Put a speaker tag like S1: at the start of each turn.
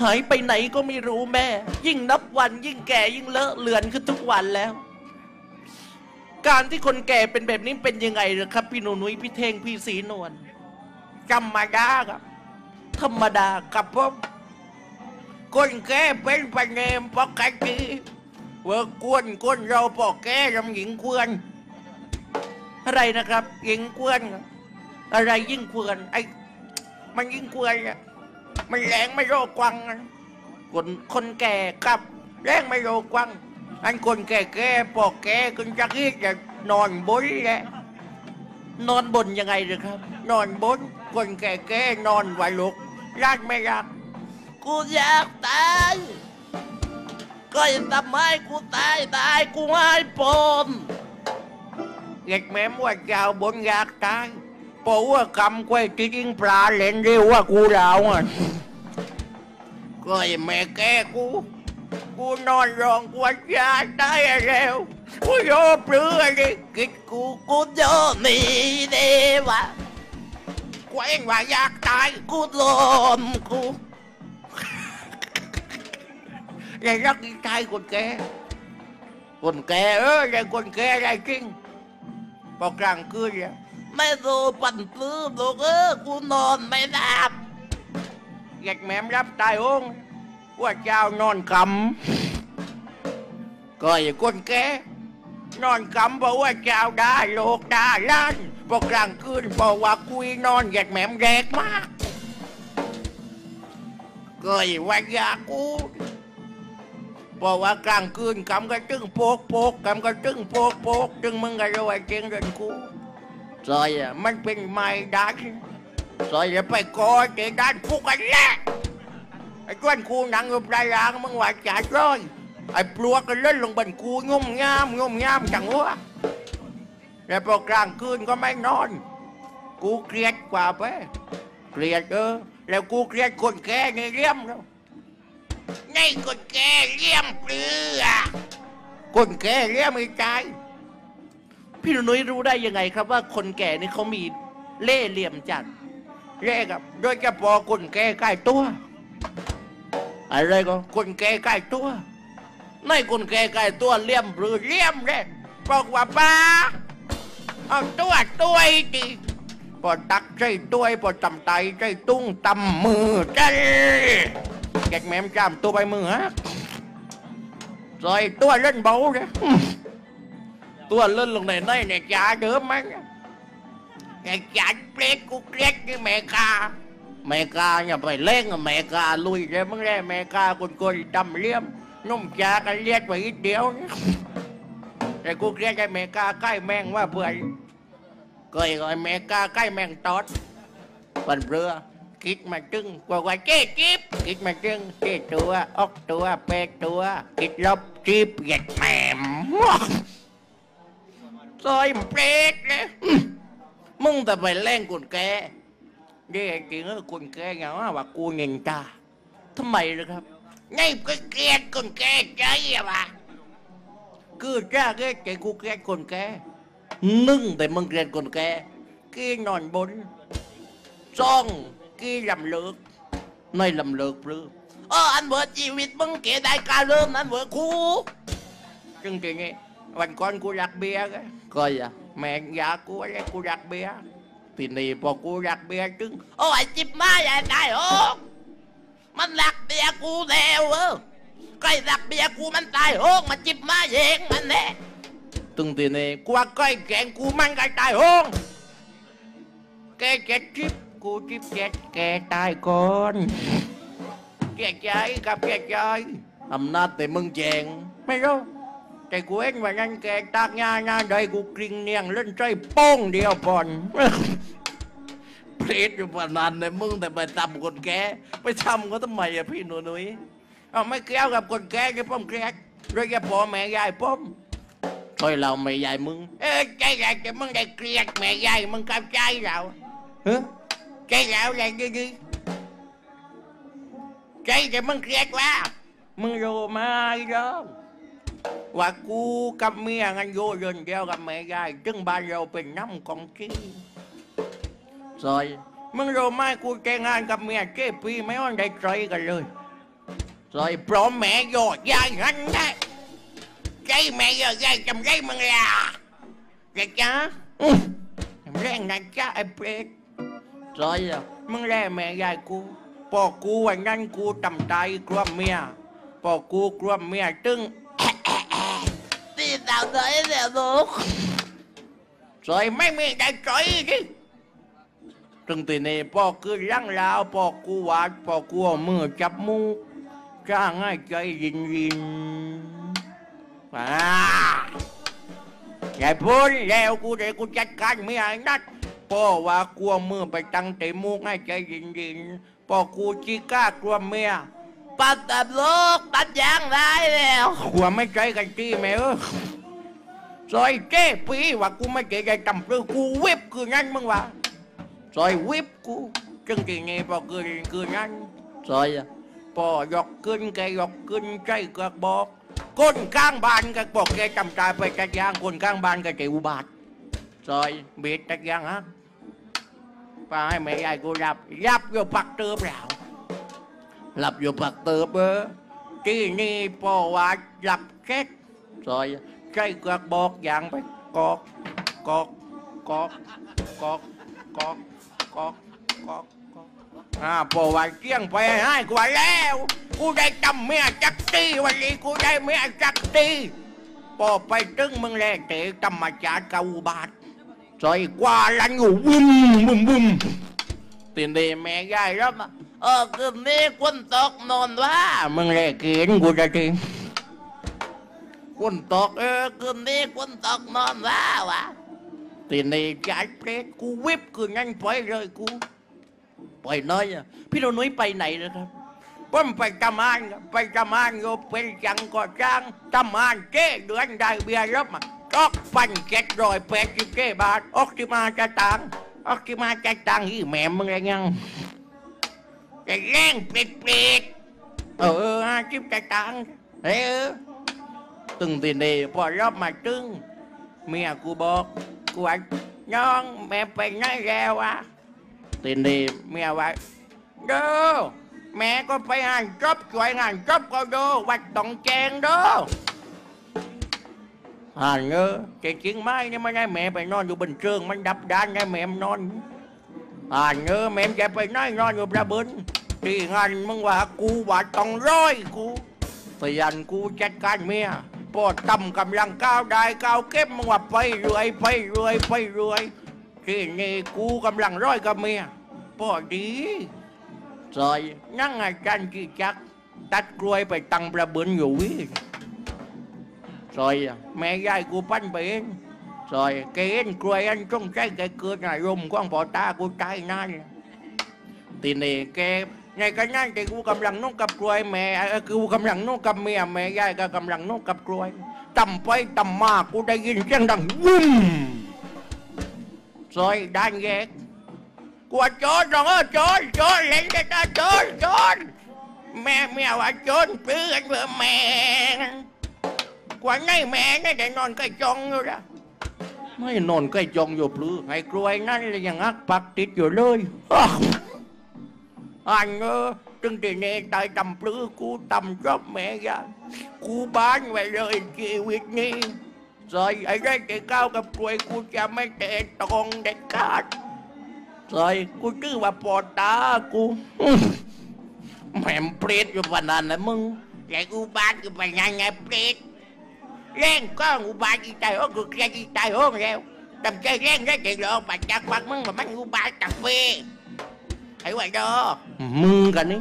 S1: หายไปไหนก็ไม่รู้แม่ ยิ่งนับวันยิ่งแก่ยิ่งเลอะเลือนขึ้นทุกวันแล้ว การที่คนแก่เป็นแบบนี้เป็นยังไงหรือครับ พี่หนูนุ้ยพี่เท่งพี่สีนวล
S2: ธรรมดาครับ
S1: ธรรมดา
S2: กับผมคนแก่เป็นประเนมปกติเว่ากวนคนเราพอกแก่ลำหญิงควร
S1: อะไรนะครับ
S2: หญิงควร
S1: อะไรยิ่งควร
S2: ไอ้มันยิ่งควรอะ มันแรงไม่โรควังอะ
S1: คนคนแก่
S2: กับแรงไม่โรควัง อันคนแก่แก่ๆพอแก่คุณจะคิดจะนอนบนแหละ
S1: นอนบนยังไงเลยครับ
S2: นอนบนคนแก่แก่ๆนอนไหวลุกรักไม่รัก
S1: กูอยากตายก็อย่าทำให้กูตายตายกูให้ปม
S2: เด็กแม่มว่าเจ้าบนอยากตาย เพราะว่าคำกล้วยจริงปลาเล่นเรียกว่ากูเหลาอะก็ไอ้แม่แกกู กูนอนร้องกูว่าอยากตายแล้วกูโยเปลือยดิกิดกู
S1: กูโยนหนีเดวะ
S2: กูเองว่าอยากตาย
S1: กูโดนกู
S2: อย่ารักอีกตายคนแก่คนแก่เอออย่าคนแก่ได้จริงพอกลางคืนเนี่ย
S1: ไม่ดูปั่นปลื้มลูกเออกูนอนไม่หลับ
S2: อยากแม่มรับตายองค์ว่าเจ้านอนคำก็อย่าคนแกนอนคำเพราะว่าเจ้าได้โลกได้ล้านพอกลางคืนเพราะว่าคุยนอนอยากแม่มแรกมากก็อย่าว่าอยากกูเพราะว่ากลางคืนคำก็จึงโปกโปกคำก็จึงโปกโปกจึงมึงก็รวยเจงเดินกู ซอยอะมันเป็นไม้ดันซอยอย่าไปกอเจด้านพูกันแหละไอ้ก้อนคูหนังกับปลายางมึงว่าจ่าร้อยไอ้ปลวกก็เล่นลงบนกูงุ่มงามงุ่มงามจังวะแล้วพอกลางคืนก็ไม่นอน กูเครียดกว่าไปเครียดเออแล้วกูเครียดคนแก่ไงเลี่ยมแล้วไงคนแก่เลี่ยมเปลือคนแก่เลี่ยมไม่ใจ
S1: พี่นุ้ยรู้ได้ยังไงครับว่าคนแก่นี่เขามีเล่ห์เหลี่ยมจัด
S2: เล่กับโดยเฉพาะคนแก่ใกล้ตัว
S1: อะไรก็
S2: คนแก่ใกล้ตัว
S1: ในคนแก่ใกล้ตัวเลี่ยมหรือ
S2: เลี่ยมเลยบอกว่าป้าเอาตัวตัวดีพอตักใจตัวพอตำไตใจตุ้งตำมือใจแกกแม่มจามตัวไปมือฮะซอยตัวเล่นเบาเลย
S1: ตัวเล่นลงในใน
S2: ในในจ่าเดิมมั้งไอ้จ่าเปลกกูเกลียดนี่แม่กาแม่กาอย่าไปเล่งอะแม่กาลุยเลยมึงแล่แม่กาคนคนดำเลี่ยมนุ่มจ่ากันเลียดไปอีกเดียวนี่แต่กูเกลียดไอ้แม่กาใกล้แม่งว่าเพื่อนก็ไอ้ไอ้แม่กาใกล้แม่งตอดปันเรือคิดมาจึงกว่าว่าเจ๊จิ๊บคิดมาจึงเจ๊ตัวออกตัวเป็ดตัวคิดลบจิ๊บเหยียดแหม่ม ซอยเปรตเลยมึงแต่ไปเล่นกุนแกเด็กจริงเออกุนแกอย่างว่ากูเงินตา
S1: ทำไมเลยครับ
S2: ไงก็เกลียดกุนแกใจอะวะคือจ้าเกลียดใจกูเกลียดกุนแก
S1: นึ่งแต่มึงเกลียดคนแก
S2: กี้นอนบนซ่องกี้ลำเลิก
S1: ในลำเลิกหรือเอออันเบอร์ชีวิตมึงเกได้การเริ่มนั้นเบอร์คู
S2: จริงไงวันก่อนกูรักเบียร์ไง
S1: ก็อยา
S2: กเบียร์ ทีนี้พอกูรักเบียร์จึง
S1: โอ้ยจิบมาอย่าได้โอ้มันหลักเบียร์กูแล้วเออใกล้หลักเบียร์กูมันตายโอ้มันจิบมาเองมันแน่ตึงทีนี้
S2: กูว่าก้อยแกงกูมันก็ตายห้องแกเจ็ดจิบกูจิบเจ็ดแกตายก่อนแกใจกับแกใจ
S1: อำนาจแต่มึงแจง
S2: ไม่รู้แต่กูเห็นว่านั่นแกตากงานงานใดกูกริงเนียงเล่นใจโป้งเดียวปอน
S1: เพลดอยู่ปานนั้นเลยมึงแต่ไปทำคนแก่ไปทำก็ทำไมอะพี่หนูนุ้ย
S2: เอาไม่เกี่ยวกับคนแก่ที่ผมแกล้งโดยเฉพาะแม่ยายผม
S1: ช่วยเราไม่ใหญ่มึง
S2: เออใจใหญ่จะมึงได้เกลียดแม่ยายมึงเข้าใจเรา
S1: เฮ้ย
S2: ใจเราใหญ่ดีๆใจจะมึงเกลียดว่ามึงรู้ไหมเด้อว่ากูกับเมียงันโยเดินเดียวกับแม่ยายจึงบ้านเราเป็นน้ำของจี
S1: ซอย
S2: มึงรู้ไหมกูแต่งงานกับเมียเจ็ดปีไม่อ่อนได้ใจกันเลย
S1: ซอย
S2: เพราะแม่โยดยายงั้นได้ใจแม่โยดยายจำใจมึงละแกจ้าอืมแรงนะจ้าไอ้เปรต
S1: ซอยอะ
S2: มึงแร่แม่ยายกูพอกูวันนั้นกูตำใจกลัวเมียพอกูกลัวเมียตึง
S1: tao tới là buộc Rồi mấy miệng đã trỗi đi
S2: Trừng tùy này bò cứ răng lao bò cú hoạt bò cua mưa chập mu Cha ngay chơi rình rình À Lại bốn leo cu để cu chặt canh mấy ai đất Bò hoa cua mưa phải tăng tế mu ngay chơi rình rình Bò cu chi ca cua mẹ ba tệp nước đánh giang lại nè của mấy cái gạch kia mẹ ơi. Rồi kế phí và cô mấy cái gạch cầm cứ cô whip cứ nhanh mong bà. Rồi whip cô chân kỳ nghe vào cười cười nhanh rồi. Bò giọt kinh cây giọt kinh chay các bọt. Con căng bàn các bọt cái cầm trai về các giang. Con căng bàn cái cái u bạt.
S1: Rồi. Biết các giang hả và hai mẹ ai cô đạp đạp vô bạc trưa nào
S2: หลับอยู่ปักเติบเออที่นี่พ่อว่าหลับแก๊กซอยใกล้
S1: ก
S2: ระบอกอย่างไปกอกกอกกอกกอกกอกกอกกอกอ่าพ่อว่าเกี้ยงไปให้กว่าแล้ว กูได้จำเมียจักตีวันนี้กูได้เมียจักตีพ่อไปตึ้งมึงแลเตะธรรมจากเกาบาทซอยกว่าลังอยู่บุ้มบุ้มบุ้มตีนเดแม่ยายรับอ่า
S1: เออคืนนี้คนตกนอนว่า
S2: อ่ามึงแลเกินกูจะทีคนตอก
S1: เออคืนนี้คนตกนอนว่าวะ
S2: ตีนเดจ่ายเพลงกูวิบคืองั้นไปเลยกู
S1: ปล่อยน้อยอะพี่โนนุ้ยไปไหนนะครับ
S2: ผมไปทำงานครับไปทำงานอยู่เป็นจังก่อจ้างทำงานเก้เดือนได้เบียร์รับมาก็ปันเจ็ดร้อยแปดสิบเก้บาทออกที่มาจะตังค์ออกที่มาจะตังค์ที่แม่มึงอะไรยัง cái lan bịt bịt ừ ờ, ờ, chim cái tăng thế từng tiền đề bỏ lót mà trưng. Mẹ của bố, của anh. Nhon mẹ phải nói ra quá. Tiền đề mẹ vậy đô, mẹ có phải hàng cốc gọi hàng cốc coi đô hoạch động trang đó à ngơ cái chuyện mai nhưng mà nay mẹ phải non vô bình trường mình đập đá ngay mẹ em non งานจบช่วยงานจบก็เด้อวัดต้องแจงเด้ออ่านเงอแกจริงไหมเนี่ยไม่ได้แม่ไปนอนอยน้อนอ่านเงอแม่จะไปไหนนอนอยู่ประบุญที่งานมึงว่ากูว่าต้องร้อยกูเตียนกูจัดการเมียพอต่ำกำลังก้าวได้ก้าวเก็บมึงว่าไปรวยไปรวยไปรวยที่นี่กูกำลังร้อยกับเมียพอดี
S1: ซอย
S2: นั่งอาจารย์จีจัก ตัดกล้วยไปตังประบุญอยู่วิซอยแม่ยายกูปั้นไปเอง ซอยแกเห็นกล้วยอันจงใจแกเกิดอารมณ์ของพอตากูใจนั่นทีนี้แกไงก็นั่นแต่กูกำลังนุ่งกับกล้วยแม่เออกูกำลังนุ่งกับเมียแม่ยายก็กำลังนุ่งกับกล้วยต่ำไปต่ำมากูได้ยินเสียงดังวุ้มซอยด้านแยกกลัวโจร rồi ơi trốn trốn lên cho ta trốn trốn mẹ mẹ ว่าโจรปื้อนเพื่อแม่กว่าไงแม่ไงแต่นอนก็จงอยู่ละ ไม่นอนก็จองอยู่ปลื้อไอ้กลวยนั่นเลยยังอักปักติดอยู่เลยอันเออตึงทีนี้ตายตำปลื้อกูตำจบแม่ยากูบ้านไว้เลยชีวิตนี้ใส่ไอ้ได้แต่ก้าวกับกลวยกูจะไม่เตะตรงเด็ดขาด rồi cô chứ bà bò ta cô mẹ plết cho bà nàn là mưng vậy cô ba cho bà nhà nhà plết len có cô ba Rang kau ubah kita orang kerja kita hôn leo. Tầm chơi rang đó chị lộ bà cha quăng mắng mà mắng ubah cà phê. Thấy vậy đó. Mưng cả đấy.